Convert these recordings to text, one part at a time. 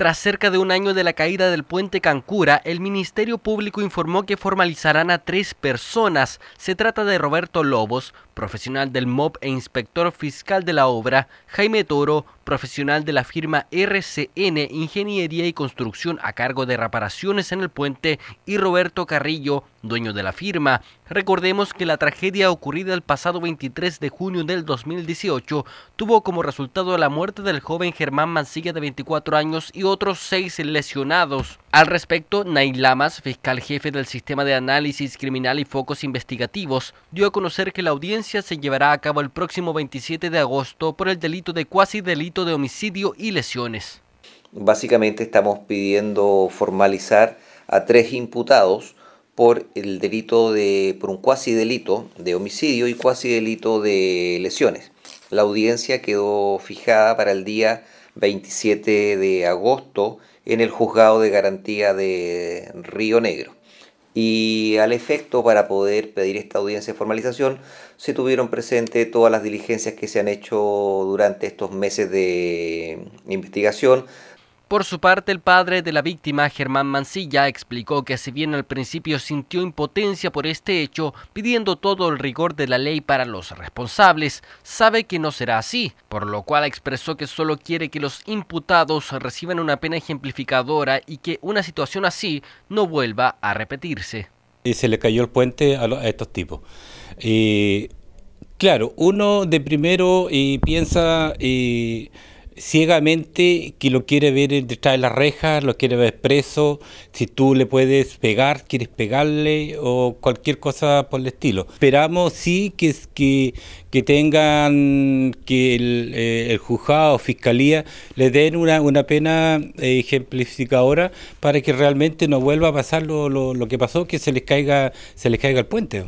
Tras cerca de un año de la caída del puente Cancura, el Ministerio Público informó que formalizarán a tres personas. Se trata de Roberto Lobos, profesional del MOB e inspector fiscal de la obra, Jaime Toro, profesional de la firma RCN Ingeniería y Construcción a cargo de reparaciones en el puente, y Roberto Carrillo, dueño de la firma. Recordemos que la tragedia ocurrida el pasado 23 de junio del 2018 tuvo como resultado la muerte del joven Germán Mancilla de 24 años y otros seis lesionados. Al respecto, Nail Lamas, fiscal jefe del Sistema de Análisis Criminal y Focos Investigativos, dio a conocer que la audiencia se llevará a cabo el próximo 27 de agosto por el delito de cuasi delito de homicidio y lesiones. Básicamente estamos pidiendo formalizar a tres imputados por el delito de por un cuasi delito de homicidio y cuasi delito de lesiones. La audiencia quedó fijada para el día 27 de agosto en el juzgado de garantía de Río Negro. Y al efecto, para poder pedir esta audiencia de formalización, se tuvieron presente todas las diligencias que se han hecho durante estos meses de investigación, por su parte, el padre de la víctima, Germán Mancilla, explicó que si bien al principio sintió impotencia por este hecho, pidiendo todo el rigor de la ley para los responsables, sabe que no será así, por lo cual expresó que solo quiere que los imputados reciban una pena ejemplificadora y que una situación así no vuelva a repetirse. Y se le cayó el puente a, estos tipos. claro, uno de primero y piensa... Y ciegamente que lo quiere ver detrás de la reja, lo quiere ver preso, si tú le puedes pegar, quieres pegarle o cualquier cosa por el estilo. Esperamos sí que, que, que tengan, que el, eh, el juzgado o fiscalía le den una, una pena eh, ejemplificadora para que realmente no vuelva a pasar lo, lo, lo que pasó, que se les caiga, se les caiga el puente.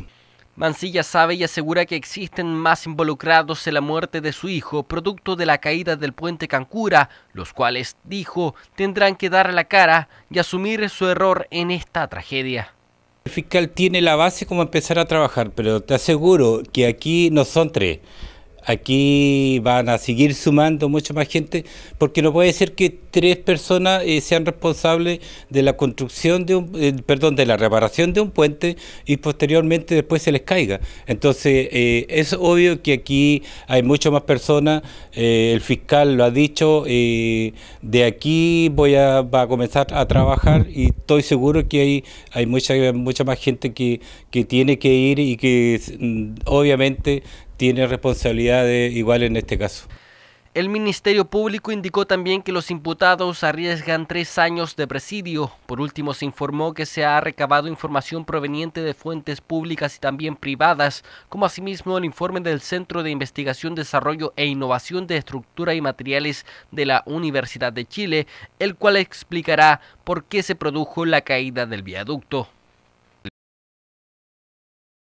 Mancilla sabe y asegura que existen más involucrados en la muerte de su hijo, producto de la caída del puente Cancura, los cuales, dijo, tendrán que dar la cara y asumir su error en esta tragedia. El fiscal tiene la base como empezar a trabajar, pero te aseguro que aquí no son tres. Aquí van a seguir sumando mucha más gente, porque no puede ser que tres personas eh, sean responsables de la construcción de un, eh, perdón, de la reparación de un puente y posteriormente después se les caiga. Entonces, eh, es obvio que aquí hay mucho más personas, el fiscal lo ha dicho, de aquí voy a, va a comenzar a trabajar y estoy seguro que hay, hay mucha, mucha más gente que, que tiene que ir y que mm, obviamente tiene responsabilidades igual en este caso. El Ministerio Público indicó también que los imputados arriesgan tres años de presidio. Por último, se informó que se ha recabado información proveniente de fuentes públicas y también privadas, como asimismo el informe del Centro de Investigación, Desarrollo e Innovación de Estructura y Materiales de la Universidad de Chile, el cual explicará por qué se produjo la caída del viaducto.